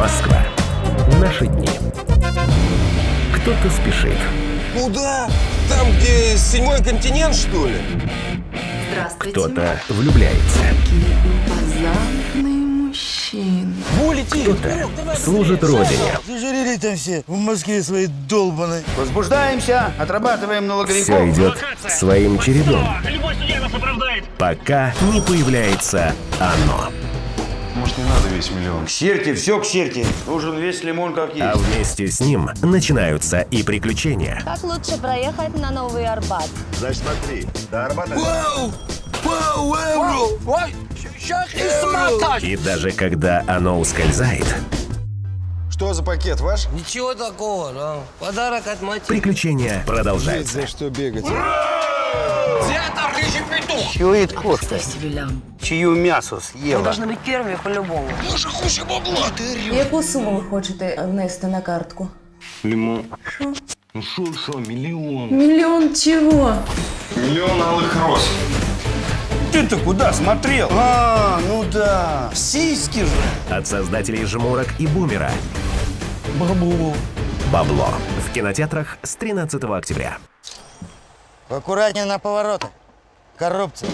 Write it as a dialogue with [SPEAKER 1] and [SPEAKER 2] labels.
[SPEAKER 1] Москва. Наши дни. Кто-то спешит,
[SPEAKER 2] Куда? Там, где седьмой континент, что ли?
[SPEAKER 3] Здравствуйте.
[SPEAKER 1] кто-то влюбляется,
[SPEAKER 3] Какие мужчины.
[SPEAKER 1] Кто-то служит родине.
[SPEAKER 4] Зажирели там все в Москве своей долбаной.
[SPEAKER 5] Возбуждаемся, отрабатываем
[SPEAKER 1] Все
[SPEAKER 5] налоговиков.
[SPEAKER 1] идет своим чередом. Пока не появляется оно.
[SPEAKER 6] Может, не надо весь миллион?
[SPEAKER 5] К серте, все к серте. Нужен весь лимон как
[SPEAKER 1] А
[SPEAKER 5] есть.
[SPEAKER 1] вместе с ним начинаются и приключения.
[SPEAKER 7] Как лучше проехать на Новый Арбат?
[SPEAKER 6] Значит, смотри, до Арбата...
[SPEAKER 4] Вау! Вау, евро!
[SPEAKER 1] И даже когда оно ускользает,
[SPEAKER 6] Что за пакет ваш?
[SPEAKER 8] Ничего такого, да. Подарок от матери.
[SPEAKER 1] приключения продолжаются.
[SPEAKER 6] За что бегать?
[SPEAKER 5] Чует коста, Чью мясо
[SPEAKER 8] Мы
[SPEAKER 5] съела.
[SPEAKER 8] должны быть первыми по-любому.
[SPEAKER 9] Яку суму ви хочете внести на картку?
[SPEAKER 6] Лимон. Ну шо, шо, миллион.
[SPEAKER 9] Мільйон чого?
[SPEAKER 6] Миллион алых роз.
[SPEAKER 5] Ты-то куда смотрел? А, ну да. Сиськи же.
[SPEAKER 1] От создателей «Жмурок» и «Бумера».
[SPEAKER 4] Бабло.
[SPEAKER 1] «Бабло» в кинотеатрах с 13 октября.
[SPEAKER 4] Аккуратнее на поворотах. Коррупция.